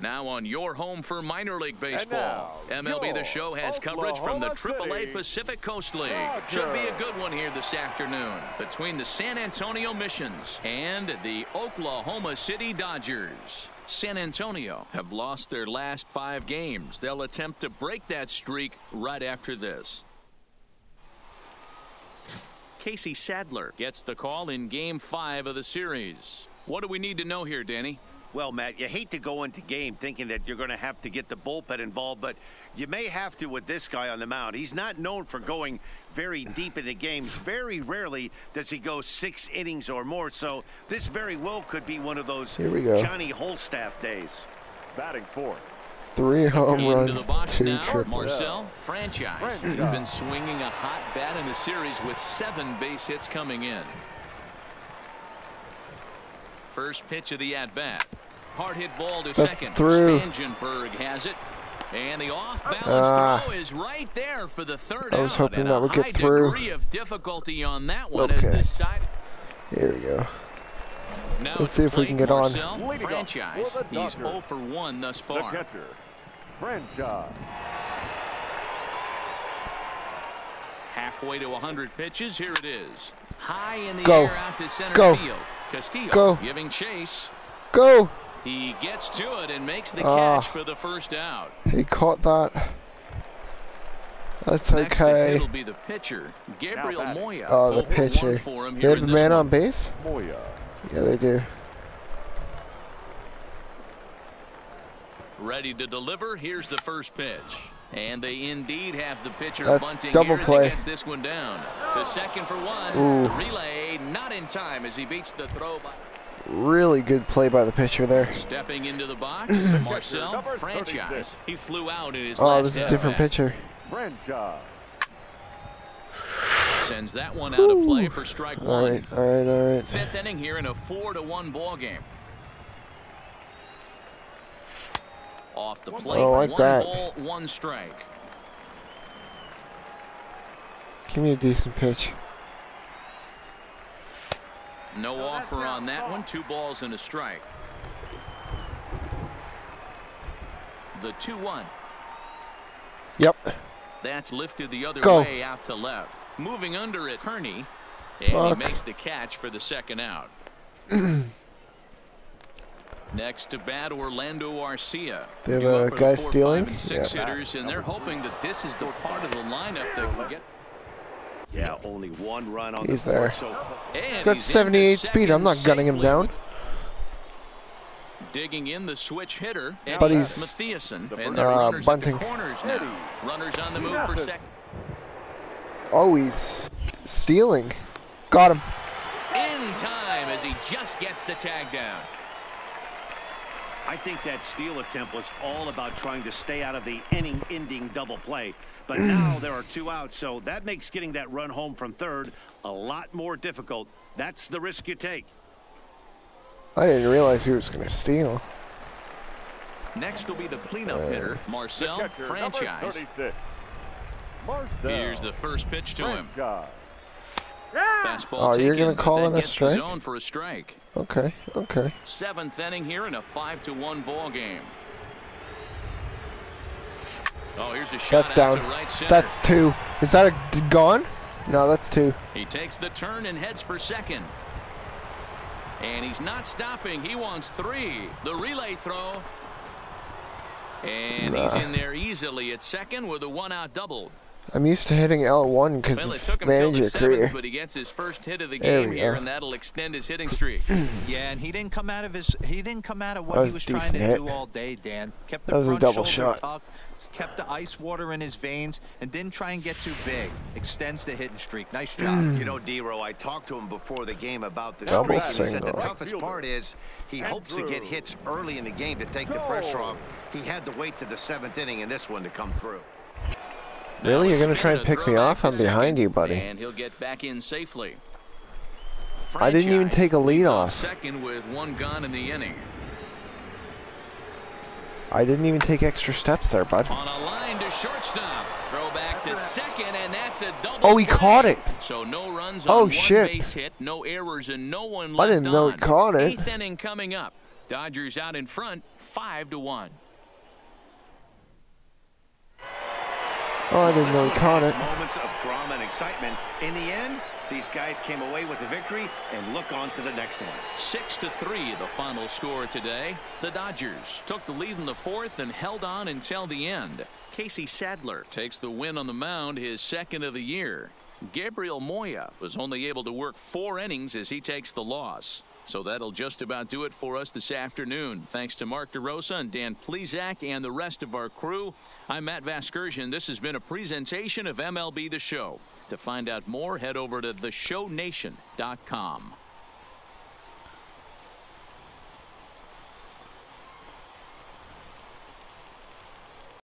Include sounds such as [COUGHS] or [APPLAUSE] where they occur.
Now on your home for minor league baseball. MLB The Show has coverage from the AAA Pacific Coast League. Should be a good one here this afternoon between the San Antonio Missions and the Oklahoma City Dodgers. San Antonio have lost their last five games. They'll attempt to break that streak right after this. Casey Sadler gets the call in game five of the series. What do we need to know here, Danny? Well, Matt, you hate to go into game thinking that you're going to have to get the bullpen involved, but you may have to with this guy on the mound. He's not known for going very deep in the games. Very rarely does he go six innings or more, so this very well could be one of those Here we go. Johnny Holstaff days. Batting fourth. Three home Into runs, the box two now, triples. Marcel Franchise. He's been swinging a hot bat in the series with seven base hits coming in. First pitch of the at bat. Hard hit ball to That's second. through. Spangenberg has it. And the off balance Ah. throw is right there for the third I was out. hoping and that would get through. degree of difficulty on that one Okay. as side Here we go. now Let's see if we can get on. Marcel Leading Franchise. for He's 0 for 1 thus The catcher. Franchise. Halfway to 100 pitches. Here it is. High in the Go. air out to center Go. field. Castillo Go. giving chase. Go! He gets to it and makes the Ah. catch for the first out. He caught that. That's Next to hit okay. will be the pitcher, Gabriel. Moya. Oh, the 0 for 1 pitcher. For him They here have a man one. on base? Moya. Yeah, they do. Ready to deliver. Here's the first pitch. And they indeed have the pitcher That's bunting double here as play. he gets this one down. To second for one. Ooh. The relay not in time as he beats the throw by Really good play by the pitcher there. Stepping into the box, [COUGHS] Marcel Number Franchise. He flew out in his Oh, last this is a different bat. pitcher. Franchise. Sends that one out of play for strike All one. right, all right, all right. Fifth inning here in a four to one ball game. Off the plate, Oh, I like one that. ball, one strike. Give me a decent pitch. No offer on that one. Two balls and a strike. The 2-1. Yep. That's lifted the other Go. way out to left. Moving under it, Kearney. And Fuck. he makes the catch for the second out. [CLEARS THROAT] Next to bat, Orlando Arcia. They have a guy four, stealing? Five, six Yeah. hitters, and they're hoping that this is the part of the lineup that can get. Yeah, only one run on He's the there. so He's got he's 78 speed. I'm not gunning him down. Digging in the switch hitter, But he's- Matthiasen, The and first- they're Uh, runners bunting. the corners now. Runners on the move for Matthiesen. second. Oh, he's stealing. Got him. In time as he just gets the tag down. I think that steal attempt was all about trying to stay out of the inning-ending double play. But [CLEARS THROAT] now there are two outs, so that makes getting that run home from third a lot more difficult. That's the risk you take. I didn't realize he was going to steal. Next will be the cleanup Uh, hitter, Marcel catcher. Franchise. Marcel. Here's the first pitch to him. Franchise. Fastball Oh, you're gonna call then it a strike? zone for a strike. Okay, okay. Seventh inning here in a five to one ball game. Oh, here's a shot That's down. right. That's two. Is that a gone? No, that's two. He takes the turn and heads for second. And he's not stopping. He wants three. The relay throw. And he's in there easily at second with a one out double. I'm used to hitting L1 because Well, it took him manager the seventh, career. but he gets his first hit of the There game we here, go. and that'll extend his hitting streak. [CLEARS THROAT] Yeah, and he didn't come out of his he didn't come out of what That he was was trying to hit. do all day, Dan. Kept the That was a double shot. tucked, kept the ice water in his veins, and didn't try and get too big. Extends the hitting streak. Nice job. [CLEARS THROAT] You know, Dero, I talked to him before the game about the Double streak, he said the toughest part is he hopes to get hits early in the game to take the pressure off. He had to wait to the seventh inning in this one to come through. Really? You're gonna try and pick me off? I'm behind you, buddy. And he'll get back in safely. I didn't even take a lead off. Second with one gone in the inning. I didn't even take extra steps there, bud. On a line to shortstop. Throw back to second, and that's a double. Oh, he play. caught it. So no runs Oh, on one shit. base hit, no errors, and no one I didn't know he caught it. Eighth inning coming up. Dodgers out in front, 5 to 1. Oh, I didn't know he caught it. Moments of drama and excitement. In the end, these guys came away with a victory and look on to the next one. 6 to 3 the final score today. The Dodgers took the lead in the fourth and held on until the end. Casey Sadler takes the win on the mound his second of the year. Gabriel Moya was only able to work four innings as he takes the loss. So that'll just about do it for us this afternoon. Thanks to Mark DeRosa and Dan Plesac and the rest of our crew. I'm Matt Vasgersian. This has been a presentation of MLB The Show. To find out more, head over to theshownation.com.